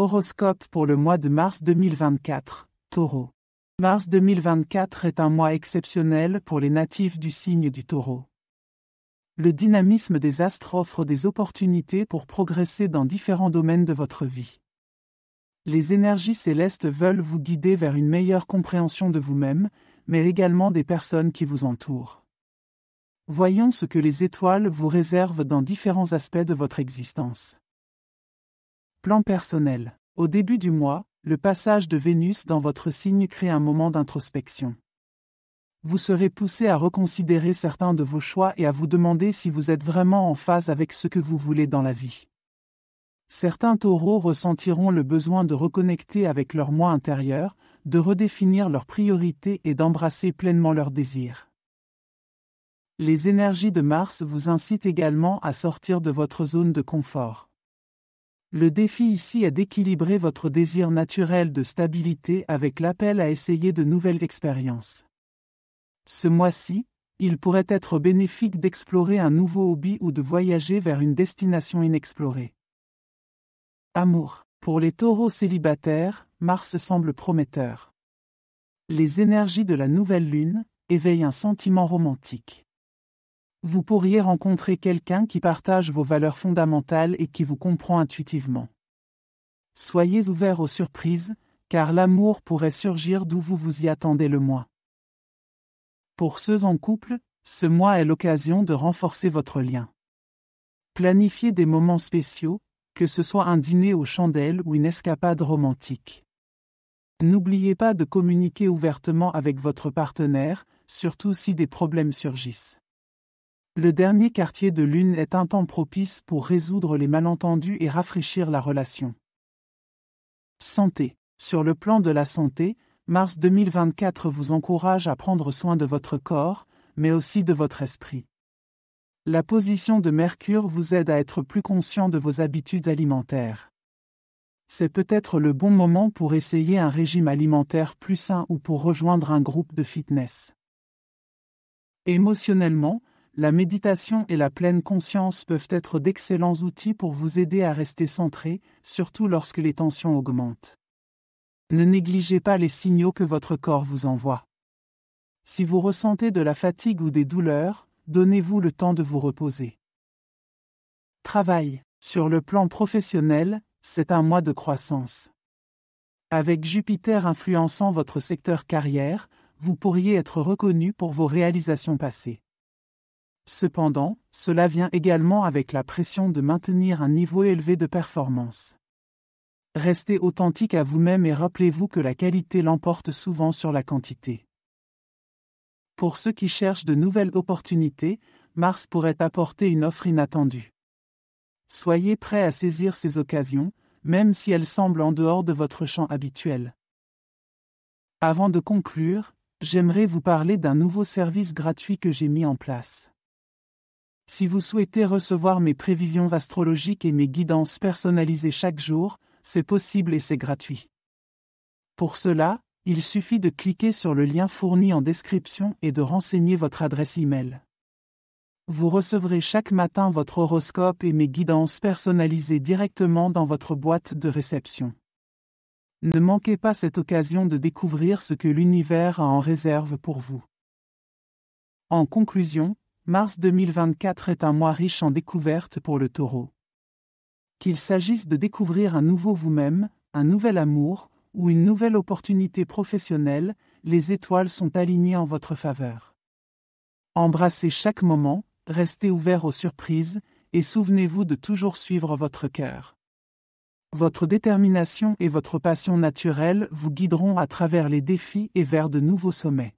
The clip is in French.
Horoscope pour le mois de mars 2024. Taureau. Mars 2024 est un mois exceptionnel pour les natifs du signe du taureau. Le dynamisme des astres offre des opportunités pour progresser dans différents domaines de votre vie. Les énergies célestes veulent vous guider vers une meilleure compréhension de vous-même, mais également des personnes qui vous entourent. Voyons ce que les étoiles vous réservent dans différents aspects de votre existence. Plan personnel. Au début du mois, le passage de Vénus dans votre signe crée un moment d'introspection. Vous serez poussé à reconsidérer certains de vos choix et à vous demander si vous êtes vraiment en phase avec ce que vous voulez dans la vie. Certains taureaux ressentiront le besoin de reconnecter avec leur moi intérieur, de redéfinir leurs priorités et d'embrasser pleinement leurs désirs. Les énergies de Mars vous incitent également à sortir de votre zone de confort. Le défi ici est d'équilibrer votre désir naturel de stabilité avec l'appel à essayer de nouvelles expériences. Ce mois-ci, il pourrait être bénéfique d'explorer un nouveau hobby ou de voyager vers une destination inexplorée. Amour. Pour les taureaux célibataires, Mars semble prometteur. Les énergies de la nouvelle lune éveillent un sentiment romantique. Vous pourriez rencontrer quelqu'un qui partage vos valeurs fondamentales et qui vous comprend intuitivement. Soyez ouvert aux surprises, car l'amour pourrait surgir d'où vous vous y attendez le moins. Pour ceux en couple, ce mois est l'occasion de renforcer votre lien. Planifiez des moments spéciaux, que ce soit un dîner aux chandelles ou une escapade romantique. N'oubliez pas de communiquer ouvertement avec votre partenaire, surtout si des problèmes surgissent. Le dernier quartier de lune est un temps propice pour résoudre les malentendus et rafraîchir la relation. Santé. Sur le plan de la santé, mars 2024 vous encourage à prendre soin de votre corps, mais aussi de votre esprit. La position de Mercure vous aide à être plus conscient de vos habitudes alimentaires. C'est peut-être le bon moment pour essayer un régime alimentaire plus sain ou pour rejoindre un groupe de fitness. Émotionnellement, la méditation et la pleine conscience peuvent être d'excellents outils pour vous aider à rester centré, surtout lorsque les tensions augmentent. Ne négligez pas les signaux que votre corps vous envoie. Si vous ressentez de la fatigue ou des douleurs, donnez-vous le temps de vous reposer. Travail. Sur le plan professionnel, c'est un mois de croissance. Avec Jupiter influençant votre secteur carrière, vous pourriez être reconnu pour vos réalisations passées. Cependant, cela vient également avec la pression de maintenir un niveau élevé de performance. Restez authentique à vous-même et rappelez-vous que la qualité l'emporte souvent sur la quantité. Pour ceux qui cherchent de nouvelles opportunités, Mars pourrait apporter une offre inattendue. Soyez prêt à saisir ces occasions, même si elles semblent en dehors de votre champ habituel. Avant de conclure, j'aimerais vous parler d'un nouveau service gratuit que j'ai mis en place. Si vous souhaitez recevoir mes prévisions astrologiques et mes guidances personnalisées chaque jour, c'est possible et c'est gratuit. Pour cela, il suffit de cliquer sur le lien fourni en description et de renseigner votre adresse e-mail. Vous recevrez chaque matin votre horoscope et mes guidances personnalisées directement dans votre boîte de réception. Ne manquez pas cette occasion de découvrir ce que l'univers a en réserve pour vous. En conclusion, Mars 2024 est un mois riche en découvertes pour le taureau. Qu'il s'agisse de découvrir un nouveau vous-même, un nouvel amour, ou une nouvelle opportunité professionnelle, les étoiles sont alignées en votre faveur. Embrassez chaque moment, restez ouvert aux surprises, et souvenez-vous de toujours suivre votre cœur. Votre détermination et votre passion naturelle vous guideront à travers les défis et vers de nouveaux sommets.